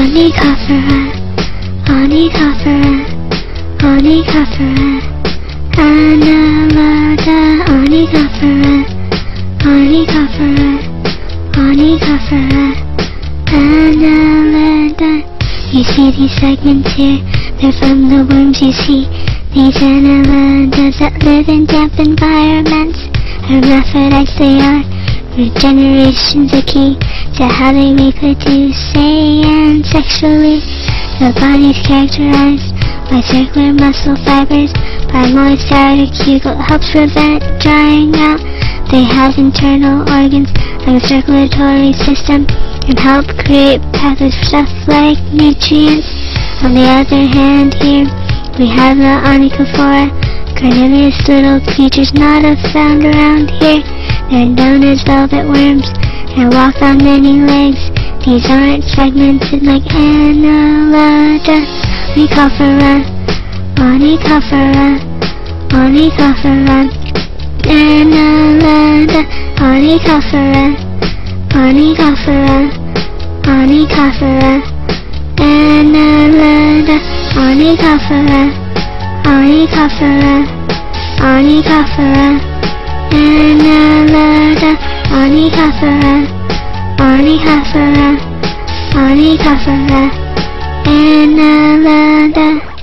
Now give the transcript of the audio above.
Onychophora, Onychophora, Onychophora, Annelida, Onychophora, Onychophora, Onychophora, Annelida. You see these segments here, they're from the worms you see. These annelids that live in damp environments. Hermaphrodites they are, regeneration's the key to how they reproduce, say, and sexually. The body's characterized by circular muscle fibers, by moist cuticle helps prevent drying out. They have internal organs like the circulatory system and help create pathways for stuff like nutrients. On the other hand here, we have the Onychophora, carnivorous little creatures not found around here. They're known as velvet worms and walk on many legs. These aren't segmented like Annelida. Onychophora, Onychophora, Onychophora, Annelida, Onychophora, Onychophora, Onychophora, Annelida, Onychophora, Onychophora, Onychophora, Annelida, Onychophora, Onychophora, Onychophora, Annelida.